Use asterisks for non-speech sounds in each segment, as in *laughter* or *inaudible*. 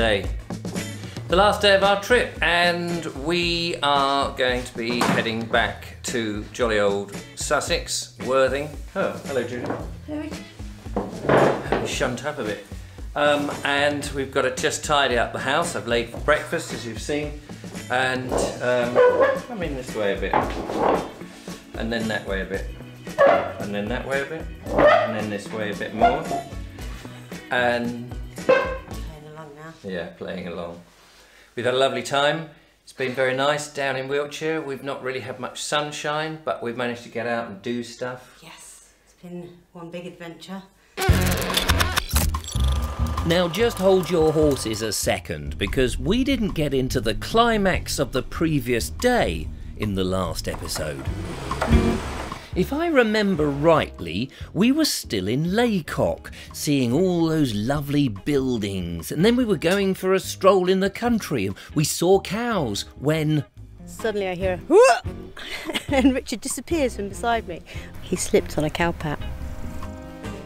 the last day. The last day of our trip, and we are going to be heading back to jolly old Sussex, Worthing. Oh, hello, Julie. Hello. Shunt up a bit. Um, and we've got to just tidy up the house. I've laid for breakfast, as you've seen, and um, come in this way a bit, and then that way a bit, and then that way a bit, and then this way a bit more, and Playing along now. Yeah, playing along. We've had a lovely time. It's been very nice down in Wiltshire. We've not really had much sunshine, but we've managed to get out and do stuff. Yes, it's been one big adventure. Now, just hold your horses a second because we didn't get into the climax of the previous day in the last episode. If I remember rightly, we were still in Lacock, seeing all those lovely buildings, and then we were going for a stroll in the country and we saw cows when. Suddenly I hear a "Whoa!" *laughs* and Richard disappears from beside me. He slipped on a cowpat.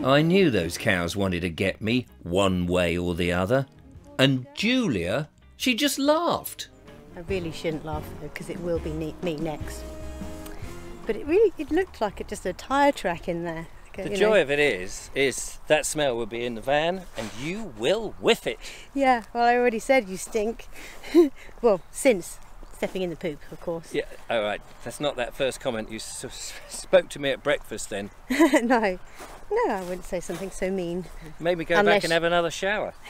I knew those cows wanted to get me one way or the other. And Julia, she just laughed. I really shouldn't laugh though, because it will be me next. But it really, it looked like it just a tyre track in there. Like a, The joy know- of it is, is that smell will be in the van and you will whiff it. Yeah, well, I already said you stink. *laughs* well, since stepping in the poop, of course. Yeah, all right. That's not that first comment you spoke to me at breakfast. Then *laughs* no, no, I wouldn't say something so mean. maybe go back and have another shower. *laughs*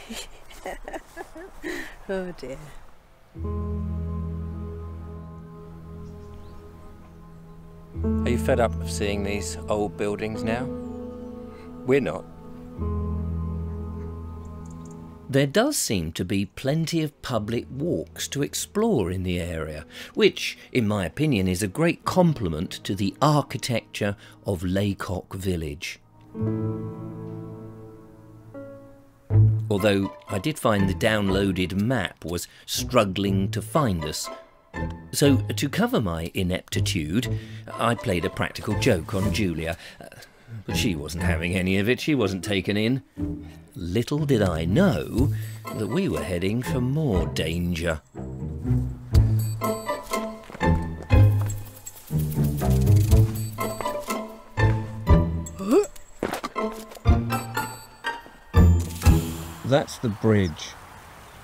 Oh dear. Fed up of seeing these old buildings now? We're not. There does seem to be plenty of public walks to explore in the area, which, in my opinion, is a great compliment to the architecture of Lacock Village. Although I did find the downloaded map was struggling to find us. So, to cover my ineptitude, I played a practical joke on Julia. Uh, But she wasn't having any of it, she wasn't taken in. Little did I know that we were heading for more danger. That's the bridge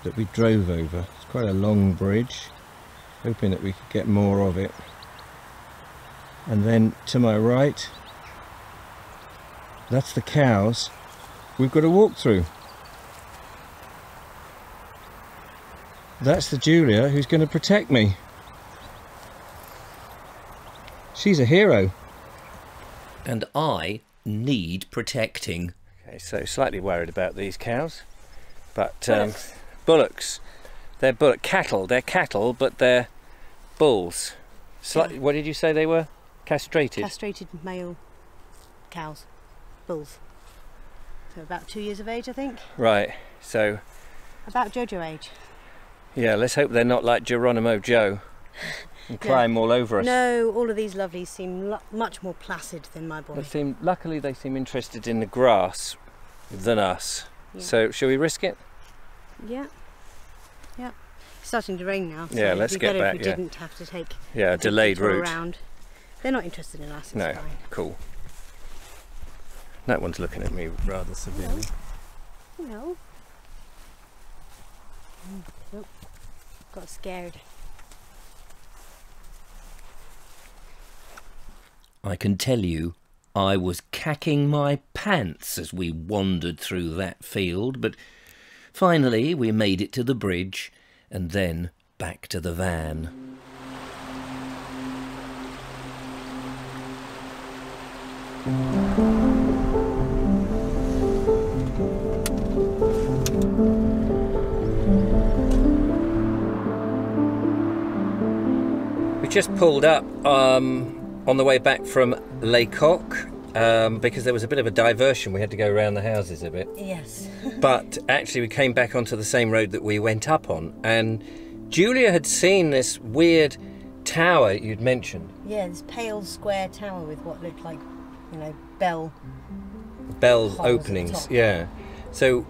that we drove over. It's quite a long bridge, hoping that we could get more of it. And then to my right, that's the cows we've got to walk through. That's the Julia who's going to protect me. She's a hero. And I need protecting. Okay, so slightly worried about these cows, but um, Bullocks. bullocks. They're bullock cattle. They're cattle, but they're bulls. Slightly, What did you say they were? Castrated. Castrated male cows, bulls. So about two years of age, I think. right. So About Jojo age. yeah, let's hope they're not like Geronimo Joe *laughs* and Yeah. climb all over us. No, all of these lovelies seem much more placid than my boy. They seem, luckily, they seem interested in the grass than us. Yeah. So, shall we risk it? Yeah. Yeah. It's starting to rain now. So Yeah, let's be get better back, if we yeah. didn't have to take Yeah, a delayed the route. around. They're not interested in us. No, fine. cool. That one's looking at me rather severely. No. Mm, Nope. Got scared. I can tell you, I was cacking my pants as we wandered through that field, but finally we made it to the bridge and then back to the van. We just pulled up um, on the way back from Lacock um, because there was a bit of a diversion. We had to go around the houses a bit. Yes. *laughs* But actually, we came back onto the same road that we went up on. And Julia had seen this weird tower you'd mentioned. yeah, this pale square tower with what looked like, you know, bell. bell Holes at the openings. Yeah. So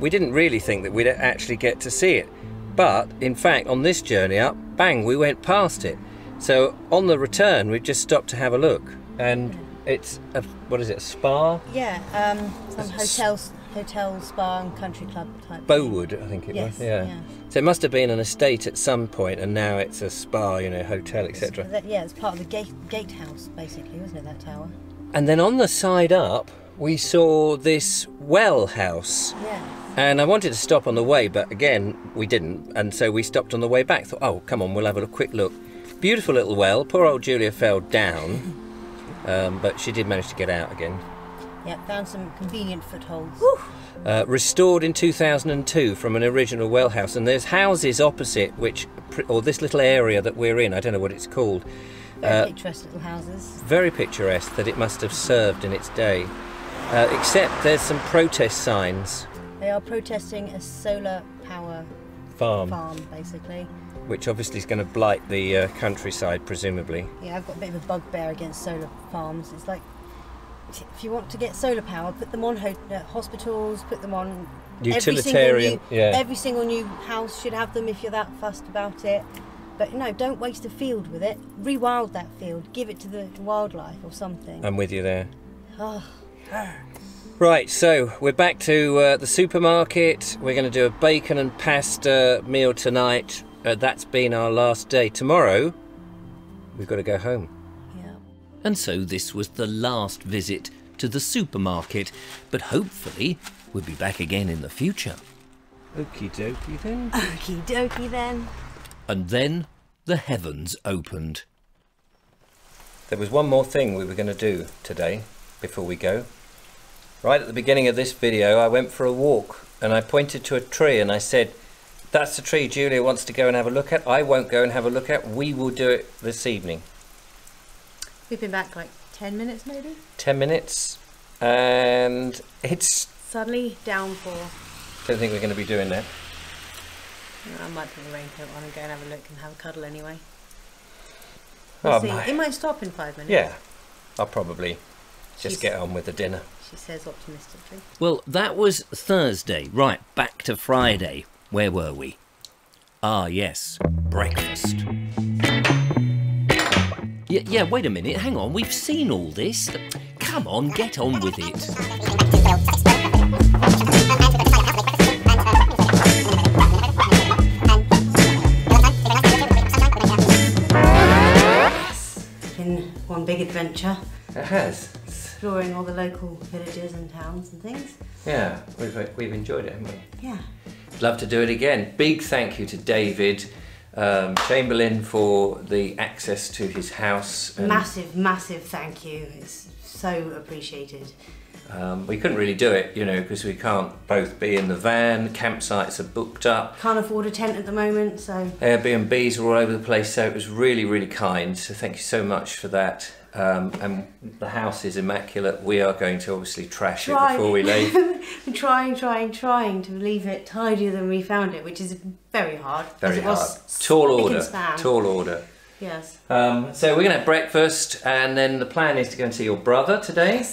we didn't really think that we'd actually get to see it. But in fact, on this journey up, bang, we went past it. So on the return, we've just stopped to have a look, and it's a what is it? A spa, Yeah, um, some hotels, hotel, spa, and country club type. Bowood, I think it Yes, was. Yeah. yeah. So it must have been an estate at some point, and now it's a spa, you know, hotel, etc. Yeah, it's part of the gate gatehouse, basically, wasn't it? That tower. And then on the side up, we saw this well house. Yeah. And I wanted to stop on the way, but again, we didn't. And so we stopped on the way back. Thought, oh, come on, we'll have a quick look. Beautiful little well. Poor old Julia fell down, um, but she did manage to get out again. Yeah, found some convenient footholds. Uh, restored in 2002 from an original well house, and there's houses opposite, which, or this little area that we're in, I don't know what it's called, Very uh, picturesque little houses. very picturesque that it must have served in its day. Uh, except there's some protest signs. They are protesting a solar power Farm, farm, basically. Which obviously is going to blight the uh, countryside, presumably. Yeah, I've got a bit of a bugbear against solar farms. It's like if you want to get solar power, put them on ho- uh, hospitals, put them on Utilitarian, Every single, new, yeah. every single new house should have them if you're that fussed about it. But no, don't waste a field with it. Rewild that field. Give it to the wildlife or something. I'm with you there. oh, Right, so we're back to uh, the supermarket. We're going to do a bacon and pasta meal tonight. Uh, that's been our last day. Tomorrow, we've got to go home. yeah. And so this was the last visit to the supermarket, but hopefully we'll be back again in the future. Okie dokie then. Okie dokie then. And then the heavens opened. There was one more thing we were going to do today before we go. Right at the beginning of this video, I went for a walk and I pointed to a tree and I said, That's the tree Julia wants to go and have a look at. I won't go and have a look at. We will do it this evening. We've been back like 10 minutes maybe. 10 minutes. And it's. Suddenly downpour. Don't think we're going to be doing that. I might put a raincoat on and go and have a look and have a cuddle anyway. Oh, We'll see. my. It might stop in five minutes. Yeah, I'll probably just She's- get on with the dinner. She says optimistically. Well, that was Thursday. Right, back to Friday. Where were we? Ah, yes, breakfast. Yeah, yeah, wait a minute, hang on, we've seen all this. Come on, get on with it. Been one big adventure, It has. exploring all the local villages and towns and things. Yeah, we've, we've enjoyed it, haven't we? Yeah. Love to do it again. Big thank you to David um, Chamberlain for the access to his house. Massive, massive thank you. It's so appreciated. Um, we couldn't really do it, you know, because we can't both be in the van. Campsites are booked up. Can't afford a tent at the moment, so Airbnbs are all over the place, so it was really, really kind. So thank you so much for that. Um, and the house is immaculate. We are going to obviously trash it before we *laughs* leave. *laughs* Trying, trying, trying to leave it tidier than we found it, which is very hard. Very hard. Tall order. Tall order. Yes. Um, so we're going to have breakfast, and then the plan is to go and see your brother today.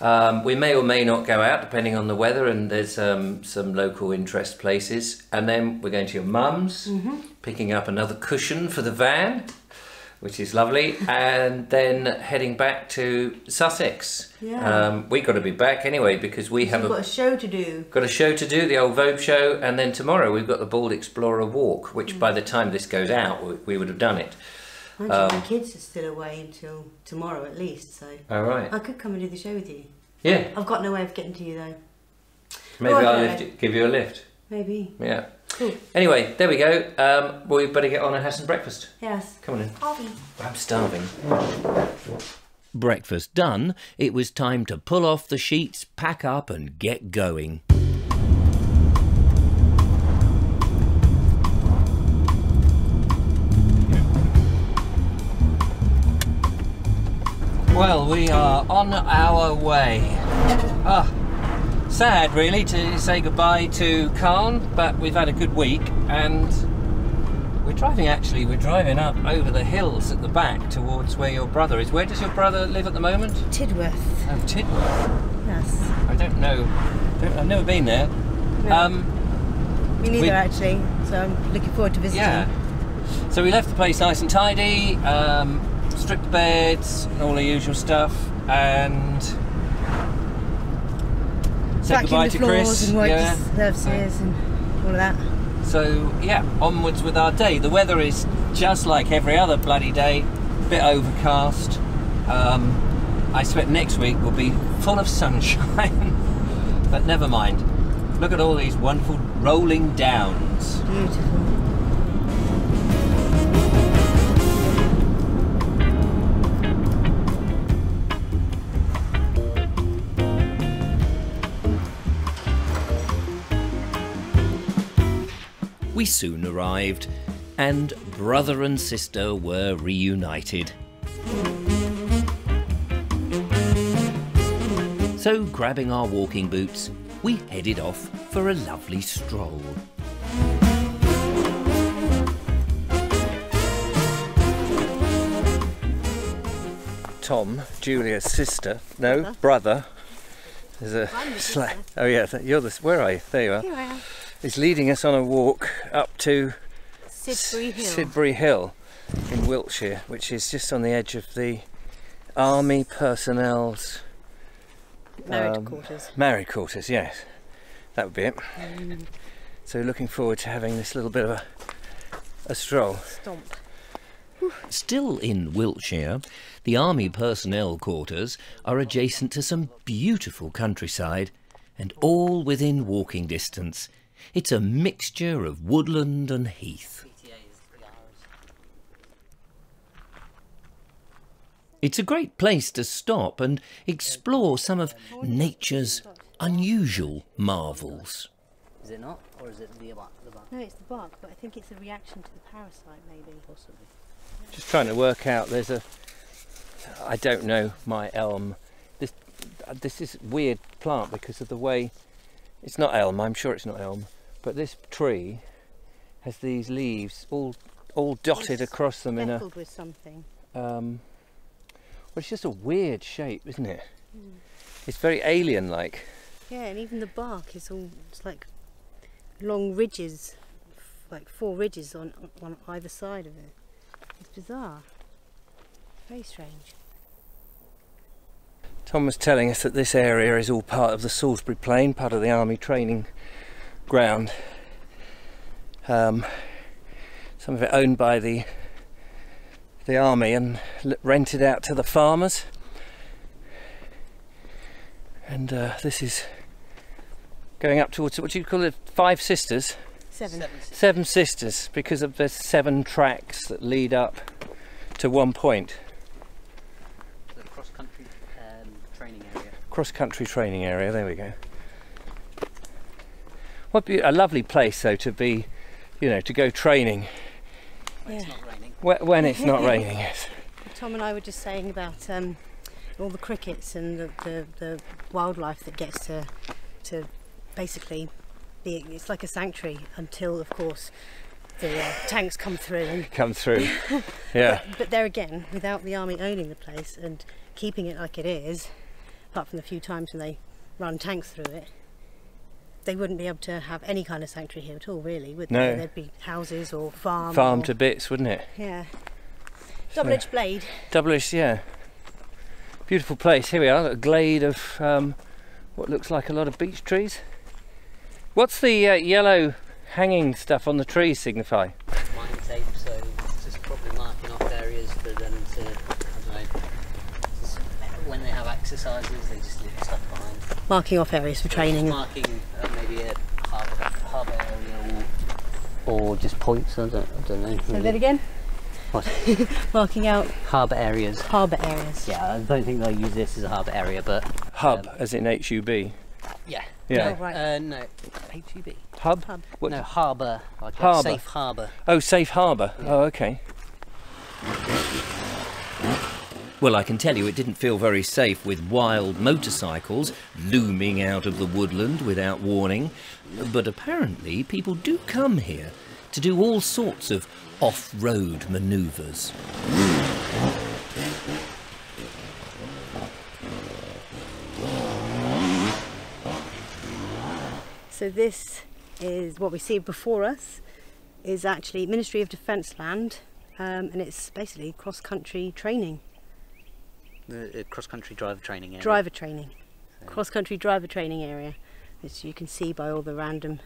Um, we may or may not go out, depending on the weather, and there's um, some local interest places. And then we're going to your mum's, Mm-hmm. picking up another cushion for the van, which is lovely, and then heading back to Sussex. Yeah. Um, we got to be back anyway because we have a, got a show to do. got a show to do, the old Vobes show, and then tomorrow we've got the Bald Explorer Walk, which by the time this goes out, we, we would have done it. Um, my kids are still away until tomorrow at least, so All right. I could come and do the show with you. Yeah. I've got no way of getting to you though. Maybe Oh, I'll okay. lift it, give you a lift. Maybe. Yeah. Cool. Anyway, there we go. Um, we better get on and have some breakfast. Yes. Come on in. Harvey. I'm starving. Breakfast done, it was time to pull off the sheets, pack up, and get going. Well, we are on our way. Ah, sad really to say goodbye to Calne, but we've had a good week and we're driving actually, we're driving up over the hills at the back towards where your brother is. Where does your brother live at the moment? Tidworth. Oh, Tidworth. Yes. I don't know. Don't, I've never been there. No. Um, Me neither, we- actually. So I'm looking forward to visiting. yeah. So we left the place nice and tidy, um, stripped the beds, all the usual stuff, and said goodbye the to Chris. and yeah. and all of that. So yeah, onwards with our day. The weather is just like every other bloody day, a bit overcast. Um, I expect next week will be full of *laughs* sunshine, but never mind. Look at all these wonderful rolling downs. Beautiful. Soon arrived, and brother and sister were reunited. So, grabbing our walking boots, we headed off for a lovely stroll. Tom, Julia's sister, no, brother. There's a I'm sla- Oh yeah, you're the. Where are you? There you are. Here I am. He's leading us on a walk up to Sidbury Hill. Sidbury Hill in Wiltshire, which is just on the edge of the army personnel's Married um, quarters. married quarters. Yes, that would be it. Mm. So looking forward to having this little bit of a a stroll. Stomp. Still in Wiltshire, the Army personnel quarters are adjacent to some beautiful countryside and all within walking distance. It's a mixture of woodland and heath. It's a great place to stop and explore some of nature's unusual marvels. Is it not? Or is it the bark? The bark? No, it's the bark, but I think it's a reaction to the parasite, maybe. Possibly. Just trying to work out. There's a. I don't know my elm. This this is weird plant because of the way. It's not elm. I'm sure it's not elm. But this tree has these leaves all all dotted It's across them in a. With something. Um, well, it's just a weird shape, isn't it? It's very alien-like. Yeah, and even the bark is all it's like long ridges, like four ridges on on either side of it. It's bizarre. Very strange. Tom was telling us that this area is all part of the Salisbury Plain, part of the army training ground. Um, some of it owned by the the army and rented out to the farmers. And uh, this is going up towards what do you call it? Five sisters, Seven. seven sisters, because of the seven tracks that lead up to one point. The cross country um, training area. cross country training area. There we go. What be a lovely place though to be, you know, to go training When It's not raining. wh- when it's not *laughs* raining. Yes. Tom and I were just saying about um, all the crickets and the, the, the wildlife that gets to to basically be it's like a sanctuary until of course the uh, tanks come through and *laughs* Come through. *laughs* Yeah. but there again without the army owning the place and keeping it like it is apart from the few times when they run tanks through it they wouldn't be able to have any kind of sanctuary here at all really would No. they there'd be houses or farm Farm or- to bits, wouldn't it? yeah double-edged blade Double-edged, yeah. Beautiful place. Here we are, a glade of um, what looks like a lot of beech trees. What's the uh, yellow hanging stuff on the trees signify? Mining tape, so it's just probably marking off areas for them to, I don't know, just when they have exercises, they just leave stuff behind. marking off areas for training Marking uh, maybe a harbour, harbour area or, or just points, I don't, I don't know. Say really. that again What? *laughs* marking out Harbour areas. harbour areas Yeah, I don't think they'll use this as a harbour area, but Hub, Um, as in H U B. yeah. Yeah. Oh, right. Uh, no, HUB. Hub. Hub. What- No, harbour, like Harbour. safe harbour. Oh, safe harbour. Oh, okay. Well, I can tell you it didn't feel very safe with wild motorcycles looming out of the woodland without warning. But apparently, people do come here to do all sorts of off road manoeuvres. So this is what we see before us is actually Ministry of Defence land um, and it's basically cross-country training, The uh, cross-country driver training area. driver training, cross-country driver training area, which you can see by all the random,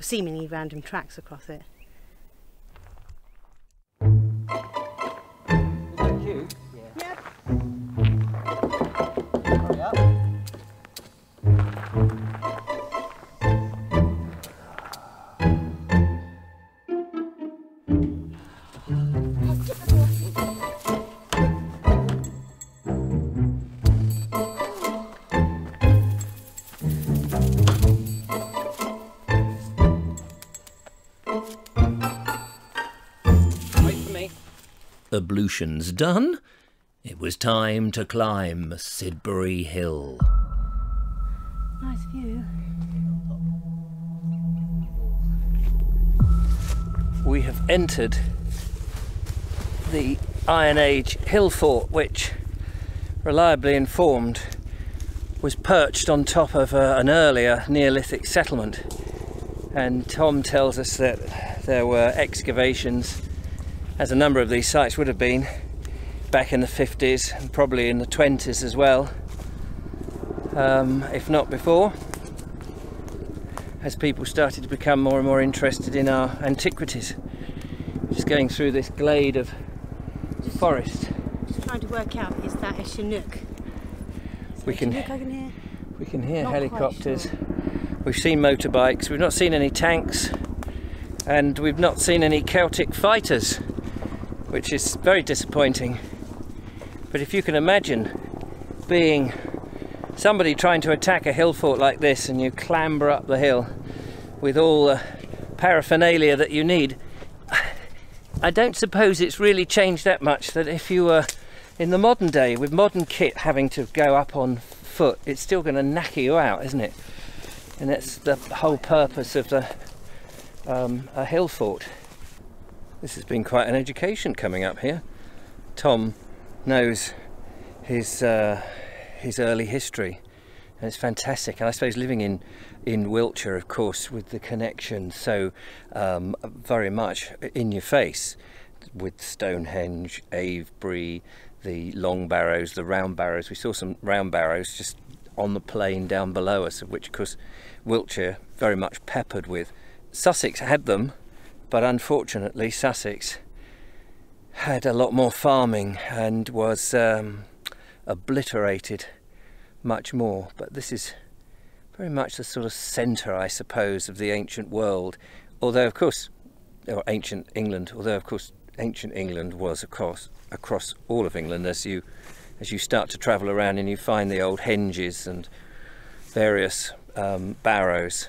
seemingly random tracks across it. Ablutions done, it was time to climb Sidbury Hill. Nice view. We have entered the Iron Age hill fort, which, reliably informed, was perched on top of uh, an earlier Neolithic settlement. And Tom tells us that there were excavations, as a number of these sites would have been, back in the 50s and probably in the 20s as well, um, if not before, as people started to become more and more interested in our antiquities. Just going through this glade of forest, Just trying to work out is that a Chinook? Is We can- Chinook I can hear. we can hear Not helicopters. sure. We've seen motorbikes. We've not seen any tanks, and we've not seen any Celtic fighters, which is very disappointing. But if you can imagine being somebody trying to attack a hill fort like this, and you clamber up the hill with all the paraphernalia that you need, I don't suppose it's really changed that much. That if you were in the modern day with modern kit having to go up on foot, it's still going to knacker you out, isn't it? And that's the whole purpose of the um, a hill fort. This has been quite an education coming up here. Tom knows his uh, his early history, and it's fantastic. And I suppose living in in Wiltshire, of course, with the connection so um, very much in your face with Stonehenge, Avebury, the long barrows, the round barrows. We saw some round barrows just on the plain down below us, of which, of course, Wiltshire very much peppered with. Sussex had them, but unfortunately, Sussex had a lot more farming and was um, obliterated much more. But this is very much the sort of centre, I suppose, of the ancient world. Although, of course, or ancient England. Although, of course, ancient England was across across all of England as you as you start to travel around and you find the old henges and various um, barrows.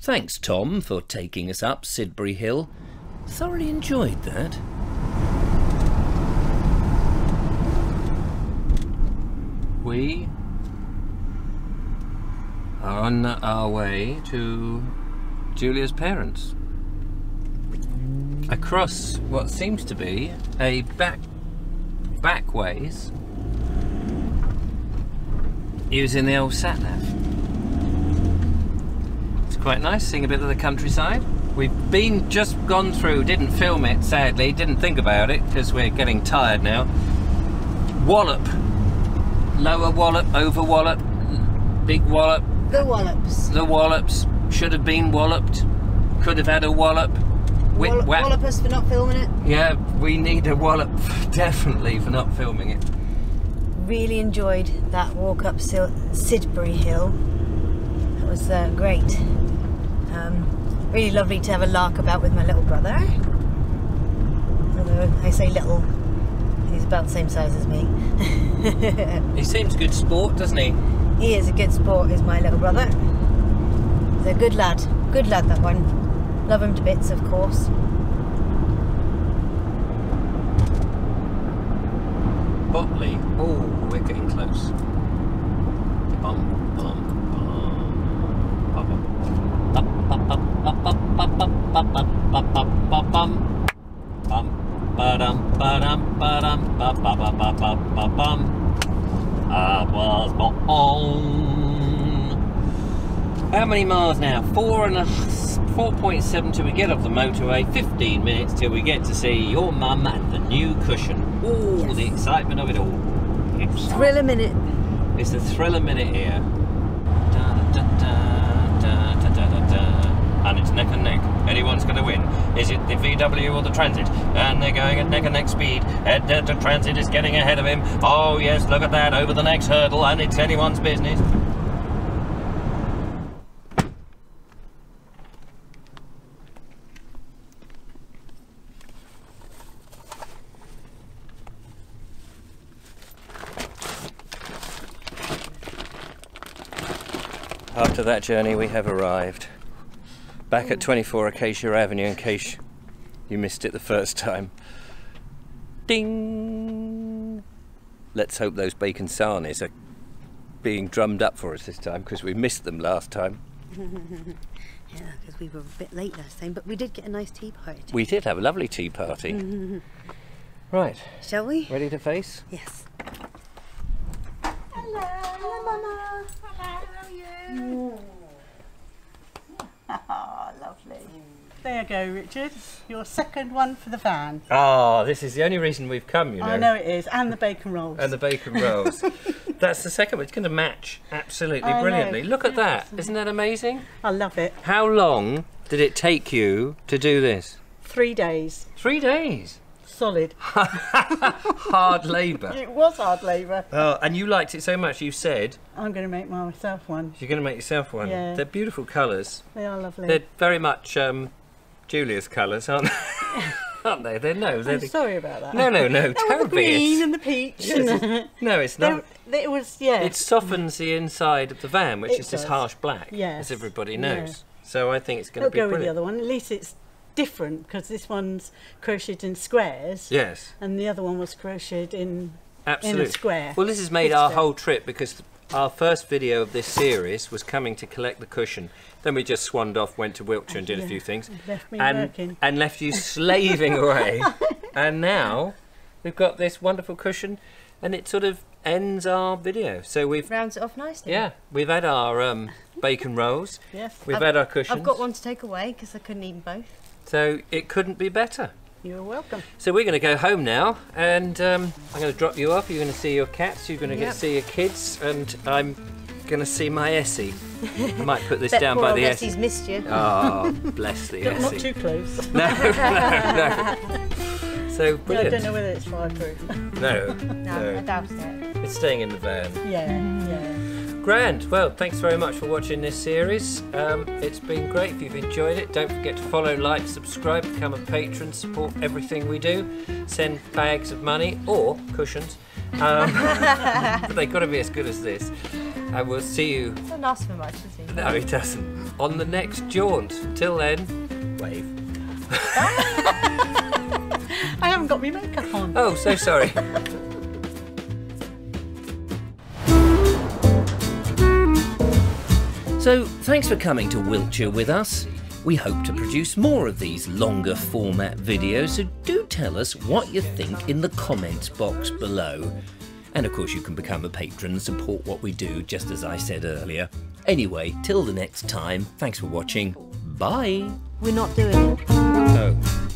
Thanks, Tom, for taking us up Sidbury Hill. Thoroughly enjoyed that. We are on our way to Julia's parents. Across what seems to be a back back ways using the old sat nav. Quite nice seeing a bit of the countryside. We've been just gone through, didn't film it sadly, didn't think about it because we're getting tired now. Wallop lower wallop, over wallop, big wallop, The Wallops. the wallops should have been walloped, could have had a wallop. Whip, Wallop, wallop us for not filming it. Yeah, we need a wallop *laughs* definitely for not filming it. Really enjoyed that walk up Sil- Sidbury Hill. It was uh, great. Um, really lovely to have a lark about with my little brother. Although I say little, he's about the same size as me. *laughs* He seems good sport, doesn't he? He is a good sport, is my little brother. He's a good lad. Good lad, that one. Love him to bits, of course. Botley. Oh, we're getting close. Bum, bum, Um, many miles now? Four and a 4.7 till we get off the motorway. 15 minutes till we get to see your mum and the new cushion. All the excitement of it all. Thrill a minute. It's the thriller minute here. It's neck and neck. Anyone's going to win. Is it the VW or the Transit? And they're going at neck and neck speed. And the, the Transit is getting ahead of him. Oh yes, look at that over the next hurdle, and it's anyone's business. After that journey, we have arrived. Back at 24 Acacia Avenue, in case you missed it the first time. Ding! Let's hope those bacon sarnies are being drummed up for us this time because we missed them last time. *laughs* Yeah, because we were a bit late last time, but we did get a nice tea party. We did have a lovely tea party. *laughs* right, Shall we? ready to face? Yes. Ah, lovely. *laughs* There you go, Richard. Your second one for the van. Ah, this is the only reason we've come, you know. I know it is, and the bacon rolls. And the bacon rolls. *laughs* That's the second one. It's going to match absolutely I know. brilliantly. Look at that. Isn't that amazing? I love it. How long did it take you to do this? Three days, Three days. solid. *laughs* Hard labour. It was hard labour. Oh, and you liked it so much, you said I'm going to make myself one. you're going to make yourself one. Yeah. They're beautiful colours. They are lovely. They're very much um, Julia's colours, aren't they? *laughs* aren't they? They're no, they're I'm the... sorry about that. No, no, no, don't the green and the peach. Yes, and No, it's not. they- it was, yeah. It softens the inside of the van, which It is this harsh black, Yes. as everybody Yeah. knows. So I think it's going It'll to be go with the other one. At least it's different because this one's crocheted in squares, Yes, and the other one was crocheted in absolutely. in a square. Well, this has made Big our square. whole trip because our first video of this series was coming to collect the cushion. Then we just swanned off, went to Wiltshire and did a few things, left me and working. and left you slaving *laughs* away. And now we've got this wonderful cushion, and it sort of ends our video. So we've Rounds it off nicely. yeah, we've had our um, bacon rolls, Yes, we've I've- had our cushions. I've got one to take away because I couldn't eat both. So it couldn't be better. You're welcome. So we're going to go home now, and um, I'm going to drop you off. You're going to see your cats. You're going to get Yep. to see your kids, and I'm going to see my Essie. I might put this *laughs* Bet down poor by old the Essie's missed you. Oh, bless the Not, *laughs* not Essie. too close. *laughs* No, no, no. So Yeah, I don't know whether it's fireproof. No, No, I no. doubt it. It's staying in the van. yeah, yeah. Grand. Well, thanks very much for watching this series. Um, it's been great. If you've enjoyed it, don't forget to follow, like, subscribe, become a patron, support everything we do. Send bags of money or cushions. Um, *laughs* they've got to be as good as this. And we'll see you. Doesn't ask for much, does he? No, he doesn't. On the next jaunt. Till then, wave. *laughs* I haven't got my makeup on. Oh, so sorry. *laughs* So, thanks for coming to Wiltshire with us. We hope to produce more of these longer format videos, so do tell us what you think in the comments box below. And of course, you can become a patron and support what we do, just as I said earlier. Anyway, till the next time, thanks for watching. Bye! We're not doing it. Oh.